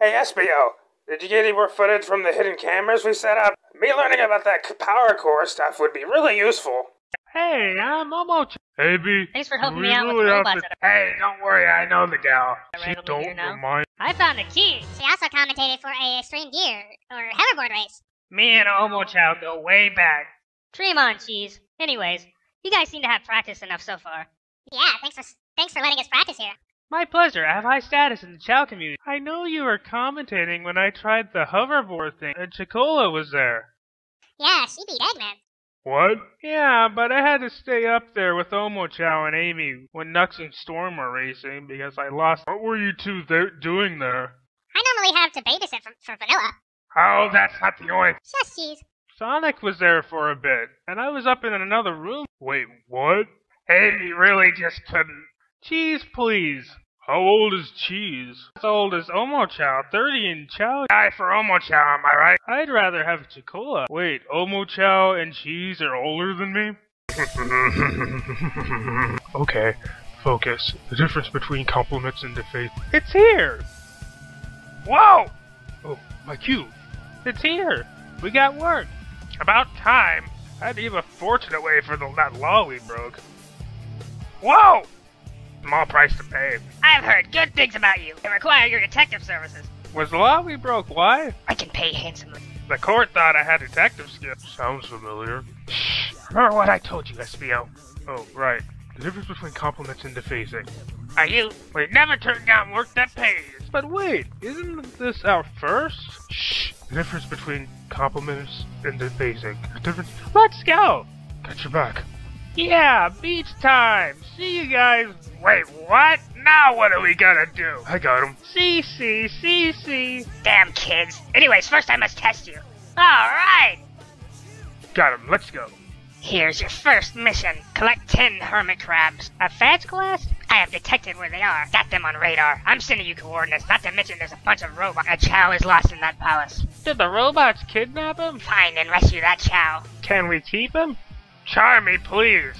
Hey, Espio, did you get any more footage from the hidden cameras we set up? Me learning about that power core stuff would be really useful. Hey, I'm almost. Hey, B. Thanks for helping me out with the really have robots. to- Hey, don't worry, I know the gal. She available don't here remind. I found the key. She also commentated for a extreme gear or hoverboard race. Me and Omochao go way back. Dream on, cheese. Anyways, you guys seem to have practiced enough so far. Yeah, thanks for thanks for letting us practice here. My pleasure. I have high status in the Chao community. I know you were commentating when I tried the hoverboard thing, and Chocola was there. Yeah, she beat Eggman. What? Yeah, but I had to stay up there with Omochao and Amy when Knux and Storm were racing because I lost. What were you two there doing there? I normally have to babysit for, for Vanilla. Oh, that's not the only. Just cheese. Sonic was there for a bit, and I was up in another room. Wait, what? Amy really just couldn't. Cheese, please. How old is Cheese? As old as Omochao, 30 in Chao. Guy for Omo Omochao, am I right? I'd rather have Chocola. Wait, Omo Omochao and Cheese are older than me? okay, focus. The difference between compliments and deface. It's here! Whoa! Oh, my cue. It's here! We got work! About time. I had to give a fortune away for the, that law we broke. Whoa! Small price to pay. I've heard good things about you. I require your detective services. Was the law we broke why? I can pay handsomely. The court thought I had detective skills. Sounds familiar. Shh. Remember what I told you, Espio. Oh, right. The difference between compliments and defacing. Are you? We never turn down work that pays. But wait, isn't this our first? Shh. The difference between compliments and defacing. The difference. Let's go! Got your back. Yeah, beach time! See you guys! Wait, what? Now what are we gonna do? I got him. See, see, see, see! Damn kids. Anyways, first I must test you. Alright! Got him. Let's go. Here's your first mission. Collect 10 hermit crabs. A fetch quest? I have detected where they are. Got them on radar. I'm sending you coordinates. Not to mention there's a bunch of robots. A Chao is lost in that palace. Did the robots kidnap him? Find and rescue that Chao. Can we keep him? Charmy, please.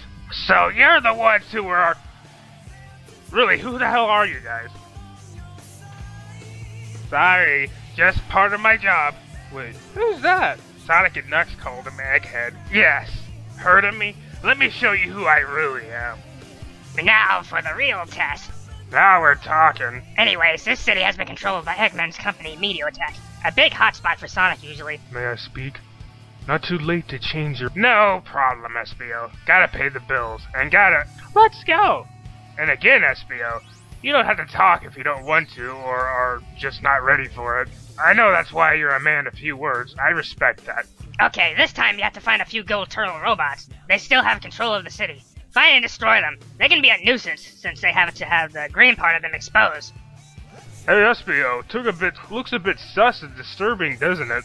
So you're the ones who were. Really, who the hell are you guys? Sorry, just part of my job. Wait, Who's that? Sonic and Knux called him Egghead. Yes. Heard of me? Let me show you who I really am. Now for the real test. Now we're talking. Anyways, this city has been controlled by Eggman's company, Meteortech. A big hotspot for Sonic usually. May I speak? Not too late to change your. No problem, Espio. Gotta pay the bills. And gotta. Let's go! And again, Espio, you don't have to talk if you don't want to or are just not ready for it. I know that's why you're a man of few words. I respect that. Okay, this time you have to find a few gold turtle robots. They still have control of the city. Find and destroy them. They can be a nuisance since they have to have the green part of them exposed. Hey, Espio, took a bit. Looks a bit sus and disturbing, doesn't it?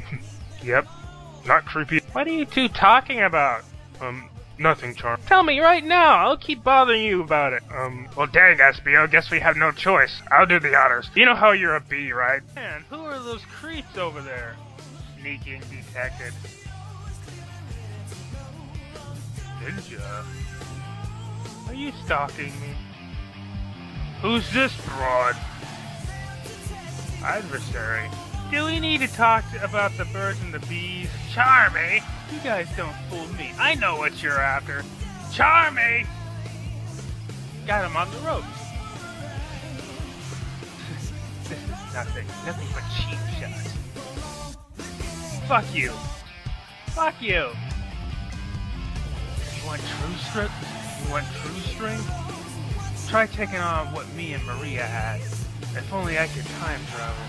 yep. Not creepy. What are you two talking about? Um, nothing, Charm. Tell me right now, I'll keep bothering you about it. Um, well, dang, Espio, guess we have no choice. I'll do the honors. You know how you're a bee, right? Man, who are those creeps over there? Sneaking detected. Ninja? Are you stalking me? Who's this broad? Adversary. Do we need to talk about the birds and the bees? Charmy! You guys don't fool me. I know what you're after. Charmy! Got him on the ropes. this is nothing. Nothing but cheap shots. Fuck you. Fuck you. You want true strip? You want true strength? Try taking on what me and Maria had. If only I could time travel.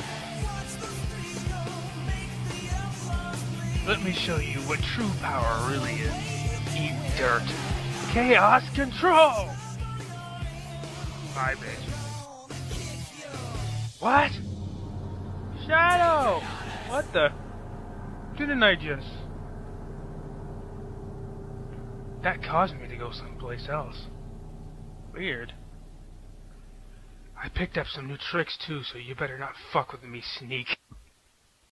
Let me show you what true power really is. Eat dirt. Chaos control! Hi, bitch. What? Shadow! What the? Didn't I just... That caused me to go someplace else. Weird. I picked up some new tricks too, so you better not fuck with me, sneak.